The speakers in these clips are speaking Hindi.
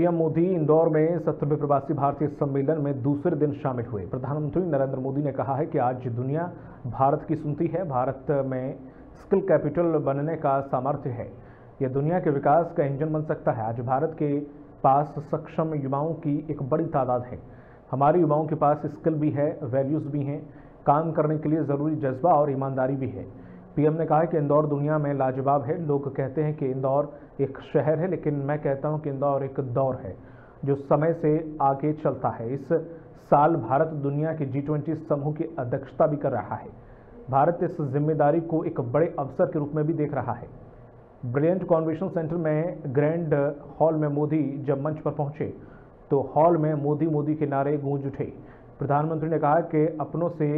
पीएम मोदी इंदौर में सत्रहवें प्रवासी भारतीय सम्मेलन में दूसरे दिन शामिल हुए। प्रधानमंत्री नरेंद्र मोदी ने कहा है कि आज दुनिया भारत की सुनती है। भारत में स्किल कैपिटल बनने का सामर्थ्य है। यह दुनिया के विकास का इंजन बन सकता है। आज भारत के पास सक्षम युवाओं की एक बड़ी तादाद है। हमारे युवाओं के पास स्किल भी है, वैल्यूज़ भी हैं। काम करने के लिए ज़रूरी जज्बा और ईमानदारी भी है। पीएम ने कहा कि इंदौर दुनिया में लाजवाब है। लोग कहते हैं कि इंदौर एक शहर है, लेकिन मैं कहता हूँ कि इंदौर एक दौर है, जो समय से आगे चलता है। इस साल भारत दुनिया के जी ट्वेंटी समूह की अध्यक्षता भी कर रहा है। भारत इस ज़िम्मेदारी को एक बड़े अवसर के रूप में भी देख रहा है। ब्रिलियंट कॉन्वेंशन सेंटर में ग्रैंड हॉल में मोदी जब मंच पर पहुँचे तो हॉल में मोदी मोदी के नारे गूंज उठे। प्रधानमंत्री ने कहा कि अपनों से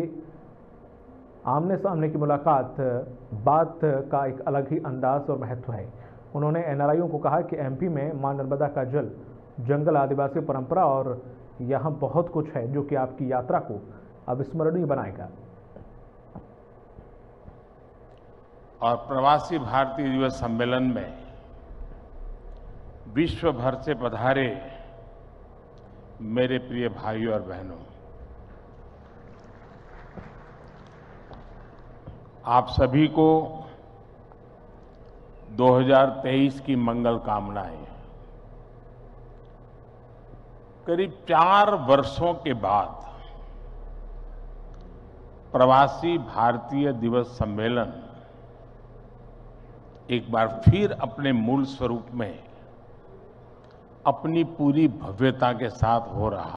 आमने सामने की मुलाकात, बात का एक अलग ही अंदाज और महत्व है। उन्होंने एनआरआईओ को कहा कि एमपी में माँ नर्मदा का जल, जंगल आदिवासी परंपरा और यहाँ बहुत कुछ है जो कि आपकी यात्रा को अविस्मरणीय बनाएगा। और प्रवासी भारतीय दिवस सम्मेलन में विश्व भर से पधारे मेरे प्रिय भाइयों और बहनों आप सभी को 2023 की मंगल कामनाएँ। करीब चार वर्षों के बाद प्रवासी भारतीय दिवस सम्मेलन एक बार फिर अपने मूल स्वरूप में अपनी पूरी भव्यता के साथ हो रहा